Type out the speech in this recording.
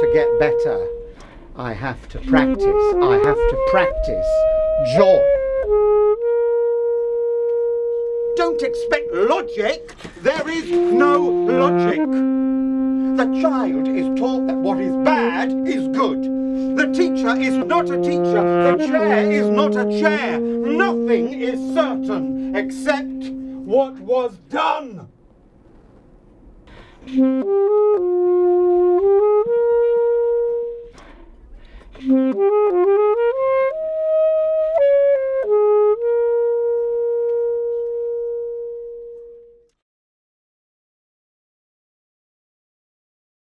to get better, I have to practice. I have to practice joy. Don't expect logic. There is no logic. The child is taught that what is bad is good. The teacher is not a teacher. The chair is not a chair. Nothing is certain except what was done. You.